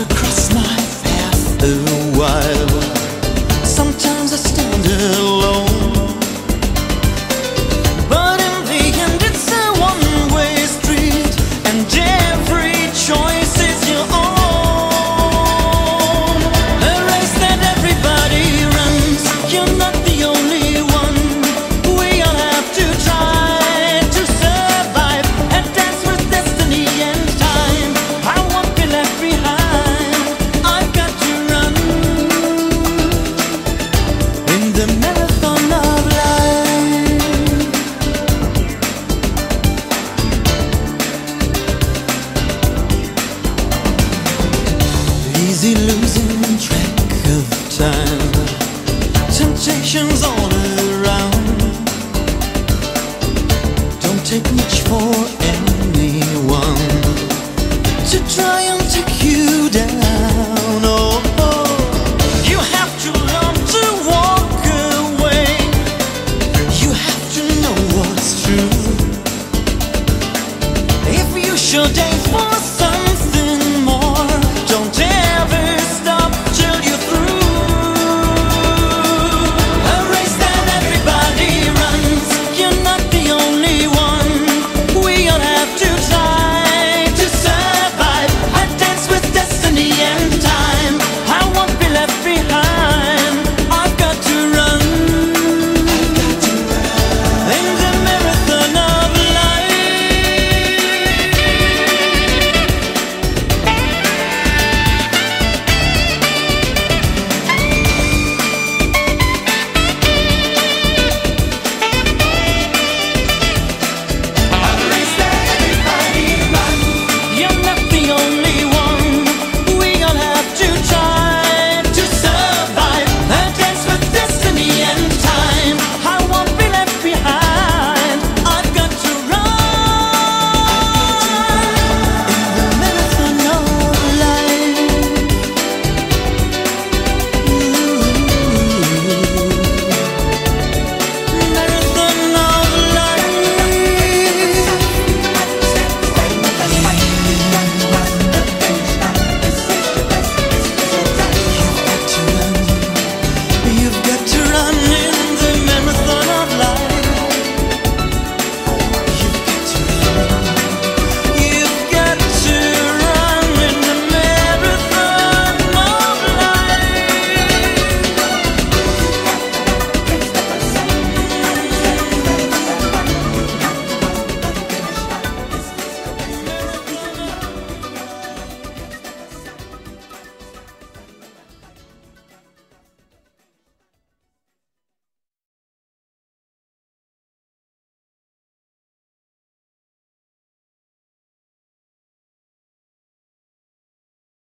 across busy losing track of time. Temptations all around. Don't take much for anyone to try and take you down. Oh. oh. you have to learn to walk away. You have to know what's true. If you should aim for